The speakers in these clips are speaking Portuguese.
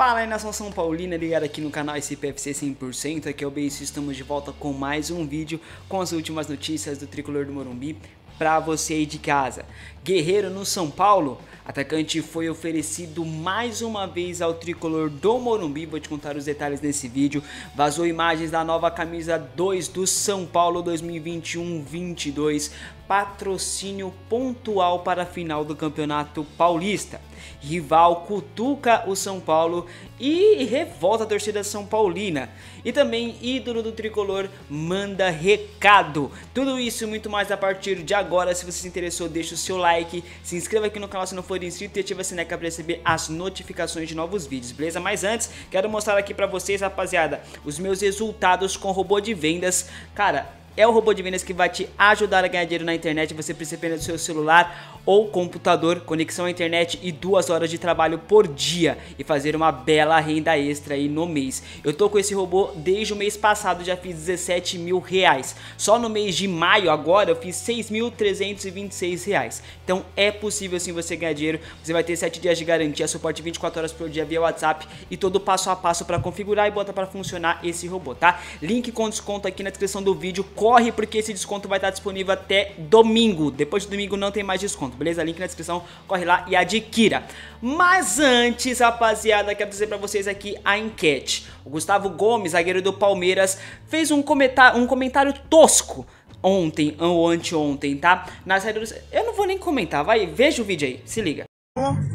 Fala aí nação São Paulina, ligado aqui no canal SPFC 100%, aqui é o Beijo, estamos de volta com mais um vídeo com as últimas notícias do Tricolor do Morumbi para você aí de casa. Guerreiro no São Paulo, atacante foi oferecido mais uma vez ao Tricolor do Morumbi, vou te contar os detalhes nesse vídeo. Vazou imagens da nova camisa 2 do São Paulo 2021-22, patrocínio pontual para a final do Campeonato Paulista. Rival cutuca o São Paulo e revolta a torcida São Paulina. E também ídolo do tricolor manda recado. Tudo isso e muito mais a partir de agora. Se você se interessou, deixa o seu like, se inscreva aqui no canal se não for inscrito e ativa a sineca para receber as notificações de novos vídeos, beleza? Mas antes, quero mostrar aqui para vocês, rapaziada, os meus resultados com robô de vendas. Cara, é o robô de vendas que vai te ajudar a ganhar dinheiro na internet. Você precisa apenas do seu celular ou computador, conexão à internet e duas horas de trabalho por dia e fazer uma bela renda extra aí no mês. Eu tô com esse robô desde o mês passado, já fiz 17 mil reais. Só no mês de maio agora eu fiz 6.326 reais. Então é possível sim você ganhar dinheiro. Você vai ter 7 dias de garantia, suporte 24 horas por dia via WhatsApp e todo passo a passo para configurar e botar para funcionar esse robô, tá? Link com desconto aqui na descrição do vídeo corre porque esse desconto vai estar disponível até domingo. Depois de domingo não tem mais desconto, beleza? Link na descrição, corre lá e adquira. Mas antes, rapaziada, quero dizer para vocês aqui a enquete. O Gustavo Gomes, zagueiro do Palmeiras, fez um comentário, um comentário tosco ontem ou anteontem, tá? Nas redes... Eu não vou nem comentar, vai, veja o vídeo aí, se liga.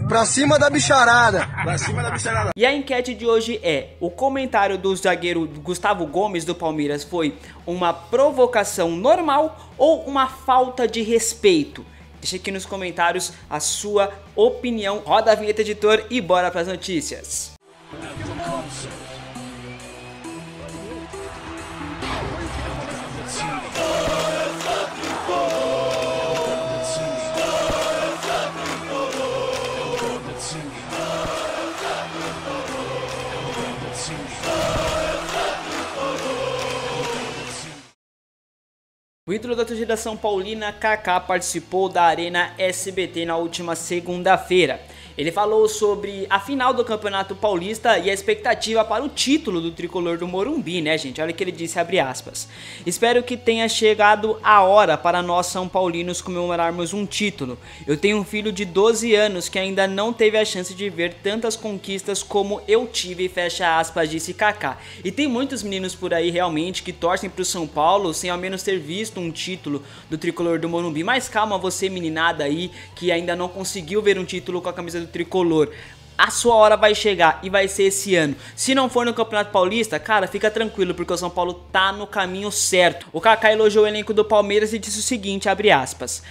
Pra cima da bicharada. Pra cima da bicharada. E a enquete de hoje é: o comentário do zagueiro Gustavo Gomes do Palmeiras foi uma provocação normal ou uma falta de respeito? Deixa aqui nos comentários a sua opinião. Roda a vinheta, editor, e bora para as notícias. O ídolo da torcida São Paulina, Kaká, participou da Arena SBT na última segunda-feira. Ele falou sobre a final do Campeonato Paulista e a expectativa para o título do tricolor do Morumbi, né, gente? Olha o que ele disse, abre aspas. Espero que tenha chegado a hora para nós São Paulinos comemorarmos um título. Eu tenho um filho de 12 anos que ainda não teve a chance de ver tantas conquistas como eu tive, fecha aspas, disse Kaká. E tem muitos meninos por aí realmente que torcem para o São Paulo sem ao menos ter visto um título do tricolor do Morumbi. Mas calma você, meninada aí, que ainda não conseguiu ver um título com a camisa do do tricolor. A sua hora vai chegar e vai ser esse ano. Se não for no Campeonato Paulista, cara, fica tranquilo, porque o São Paulo tá no caminho certo. O Kaká elogiou o elenco do Palmeiras e disse o seguinte, abre aspas.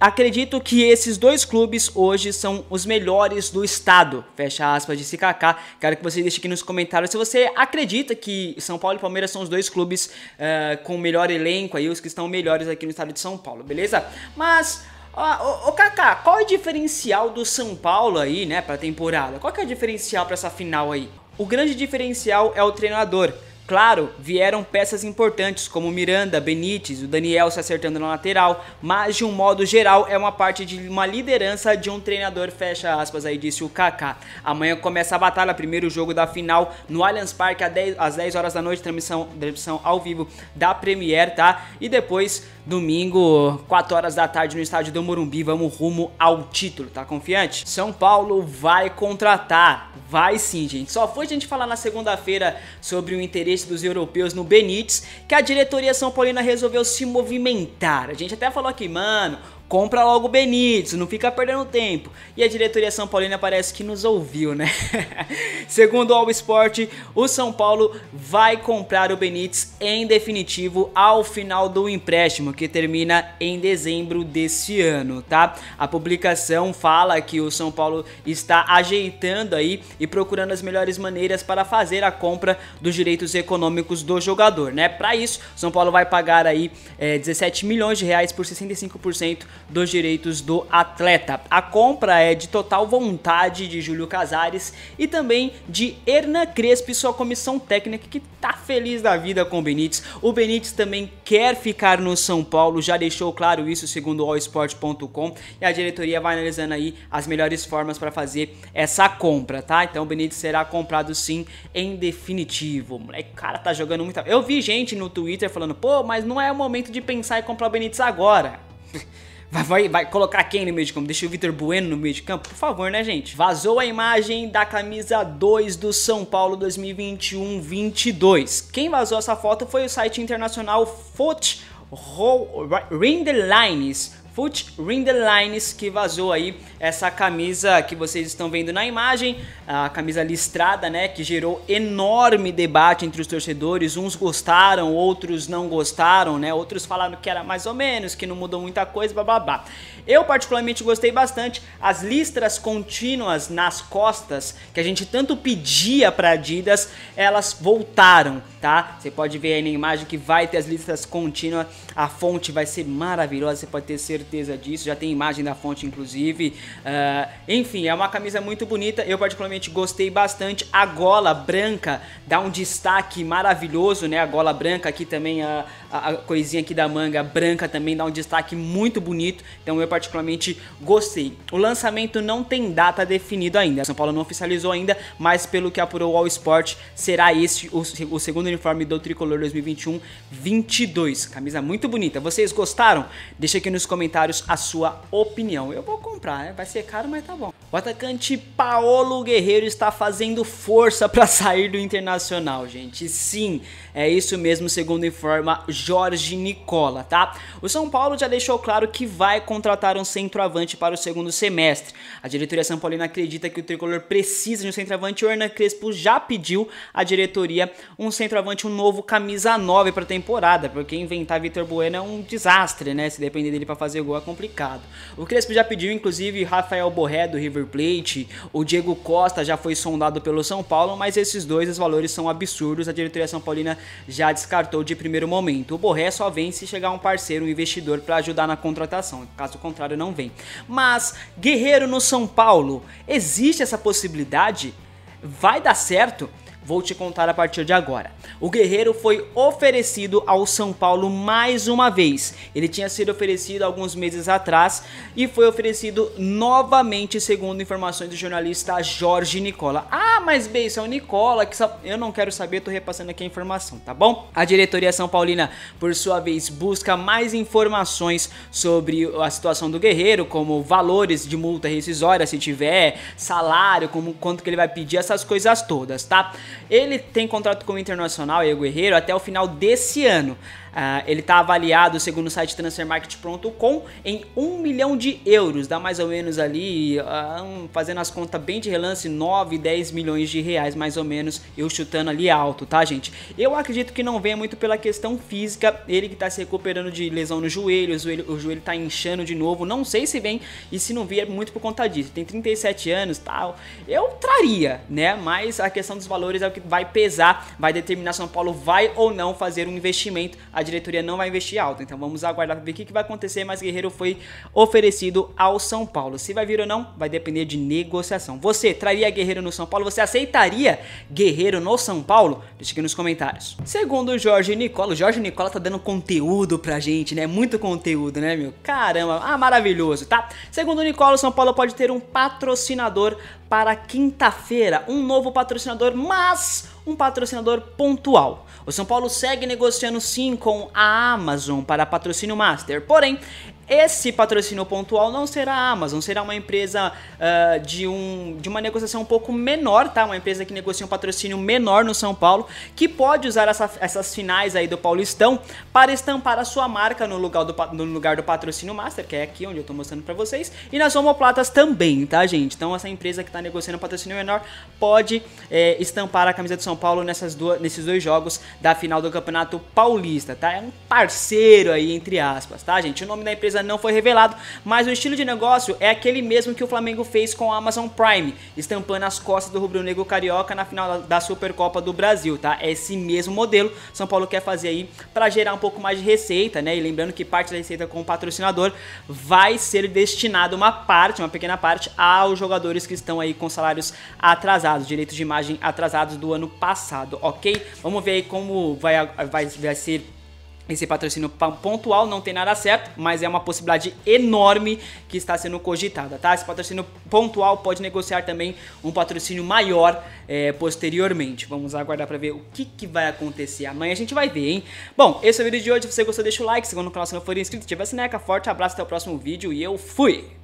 Acredito que esses dois clubes hoje são os melhores do estado. Fecha aspas, disse Kaká. Quero que você deixe aqui nos comentários se você acredita que São Paulo e Palmeiras são os dois clubes uh, com o melhor elenco aí, os que estão melhores aqui no estado de São Paulo, beleza? Mas Ô, Kaká, qual é o diferencial do São Paulo aí, né, pra temporada? Qual que é o diferencial para essa final aí? O grande diferencial é o treinador. Claro, vieram peças importantes como Miranda, Benítez, o Daniel se acertando na lateral, mas de um modo geral é uma parte de uma liderança de um treinador, fecha aspas, aí disse o Kaká. Amanhã começa a batalha, primeiro jogo da final no Allianz Parque às 10, horas da noite, transmissão, transmissão ao vivo da Premier, tá? E depois, domingo, 4 horas da tarde no estádio do Morumbi, vamos rumo ao título, tá confiante? São Paulo vai contratar, vai sim, gente. Só foi a gente falar na segunda-feira sobre o interesse interesse dos europeus no Benítez, que a diretoria São Paulina resolveu se movimentar. A gente até falou aqui, mano, compra logo o Benítez, não fica perdendo tempo. E a diretoria São Paulina parece que nos ouviu, né? Segundo o All Sport, o São Paulo vai comprar o Benítez em definitivo ao final do empréstimo, que termina em dezembro desse ano, tá? A publicação fala que o São Paulo está ajeitando aí e procurando as melhores maneiras para fazer a compra dos direitos econômicos do jogador, né? Para isso, São Paulo vai pagar aí é, 17 milhões de reais por 65% dos direitos do atleta. A compra é de total vontade de Júlio Casares e também de Hernan Crespo e sua comissão técnica que tá feliz da vida com o Benítez. O Benítez também quer ficar no São Paulo, já deixou claro isso segundo o allsport.com e a diretoria vai analisando aí as melhores formas para fazer essa compra, tá? Então o Benítez será comprado sim em definitivo. Moleque, cara tá jogando muita. Eu vi gente no Twitter falando, pô, mas não é o momento de pensar em comprar o Benítez agora. Vai, vai, vai, colocar quem no meio de campo? Deixa o Vitor Bueno no meio de campo? Por favor, né, gente? Vazou a imagem da camisa 2 do São Paulo 2021-22. Quem vazou essa foto foi o site internacional Foot Rindelines Foot Rindelines que vazou aí essa camisa que vocês estão vendo na imagem, a camisa listrada, né, que gerou enorme debate entre os torcedores, uns gostaram, outros não gostaram, né, outros falaram que era mais ou menos, que não mudou muita coisa, blá. Eu particularmente gostei bastante, as listras contínuas nas costas, que a gente tanto pedia para Adidas, elas voltaram, tá? Você pode ver aí na imagem que vai ter as listras contínuas, a fonte vai ser maravilhosa, você pode ter certeza disso, já tem imagem da fonte inclusive. Uh, enfim, é uma camisa muito bonita, eu particularmente gostei bastante. A gola branca dá um destaque maravilhoso, né? A gola branca aqui também, a, a, a coisinha aqui da manga branca também dá um destaque muito bonito, então eu particularmente gostei. O lançamento não tem data definida ainda, São Paulo não oficializou ainda, mas pelo que apurou o All Sport, será esse o, o segundo uniforme do Tricolor 2021-22. Camisa muito bonita. Vocês gostaram? Deixa aqui nos comentários a sua opinião. Eu vou comprar, né? vai ser caro, mas tá bom. O atacante Paolo Guerreiro está fazendo força para sair do Internacional, gente. Sim, é isso mesmo, segundo informa Jorge Nicola, tá? O São Paulo já deixou claro que vai contratar um centroavante para o segundo semestre. A diretoria São Paulina acredita que o tricolor precisa de um centroavante. O Hernan Crespo já pediu à diretoria um centroavante, um novo camisa 9 para a temporada, porque inventar Vitor Bueno é um desastre, né? Se depender dele para fazer gol é complicado. O Crespo já pediu, inclusive, Rafael Borré do River Plate, o Diego Costa já foi sondado pelo São Paulo, mas esses dois os valores são absurdos. A diretoria São Paulina já descartou de primeiro momento. O Borré só vem se chegar um parceiro, um investidor para ajudar na contratação. Caso contrário, não vem. Mas Guerreiro no São Paulo, existe essa possibilidade? Vai dar certo? Vou te contar a partir de agora. O Guerreiro foi oferecido ao São Paulo mais uma vez. Ele tinha sido oferecido alguns meses atrás e foi oferecido novamente, segundo informações do jornalista Jorge Nicola. Ah, mas bem, isso é o Nicola, que eu não quero saber, tô repassando aqui a informação, tá bom? A diretoria São Paulina, por sua vez, busca mais informações sobre a situação do Guerreiro, como valores de multa rescisória, se tiver, salário, como quanto que ele vai pedir, essas coisas todas, tá? Ele tem contrato com o Internacional e o Guerreiro até o final desse ano. Uh, ele está avaliado, segundo o site transfermarket.com, em 1 milhão de euros. Dá mais ou menos ali, uh, fazendo as contas bem de relance, 9, 10 milhões de reais, mais ou menos. Eu chutando ali alto, tá, gente? Eu acredito que não venha muito pela questão física. Ele que está se recuperando de lesão no joelho, o joelho, o joelho tá inchando de novo. Não sei se vem e se não vier muito por conta disso. Tem 37 anos tal. Eu traria, né? Mas a questão dos valores é o que vai pesar, vai determinar se São Paulo vai ou não fazer um investimento. A diretoria não vai investir alto. Então vamos aguardar para ver o que, que vai acontecer. Mas Guerreiro foi oferecido ao São Paulo. Se vai vir ou não, vai depender de negociação. Você traria Guerreiro no São Paulo? Você aceitaria Guerreiro no São Paulo? Deixa aqui nos comentários. Segundo o Jorge Nicola, o Jorge Nicola tá dando conteúdo pra gente, né? Muito conteúdo, né, meu? Caramba, ah, maravilhoso, tá? Segundo o Nicola, o São Paulo pode ter um patrocinador para quinta-feira. Um novo patrocinador, mas um patrocinador pontual. O São Paulo segue negociando sim com a Amazon para patrocínio master, porém esse patrocínio pontual não será a Amazon, será uma empresa uh, de, um, de uma negociação um pouco menor, tá? Uma empresa que negocia um patrocínio menor no São Paulo, que pode usar essa, essas finais aí do Paulistão para estampar a sua marca no lugar do, no lugar do patrocínio master, que é aqui onde eu estou mostrando para vocês, e nas omoplatas também, tá, gente? Então essa empresa que está negociando um patrocínio menor pode é, estampar a camisa do São Paulo nessas duas, nesses dois jogos da final do Campeonato Paulista, tá? É um parceiro aí, entre aspas, tá, gente? O nome da empresa não foi revelado, mas o estilo de negócio é aquele mesmo que o Flamengo fez com a Amazon Prime, estampando as costas do rubro-negro carioca na final da Supercopa do Brasil, tá? É esse mesmo modelo São Paulo quer fazer aí para gerar um pouco mais de receita, né? E lembrando que parte da receita com o patrocinador vai ser destinado uma parte, uma pequena parte aos jogadores que estão aí com salários atrasados, direitos de imagem atrasados do ano passado, ok? Vamos ver aí como vai, vai, vai ser esse patrocínio pontual não tem nada certo, mas é uma possibilidade enorme que está sendo cogitada, tá? Esse patrocínio pontual pode negociar também um patrocínio maior é, posteriormente. Vamos aguardar para ver o que, que vai acontecer. Amanhã a gente vai ver, hein? Bom, esse é o vídeo de hoje. Se você gostou, deixa o like. Se no canal se não for inscrito, ativa a sineca. Forte abraço, até o próximo vídeo e eu fui!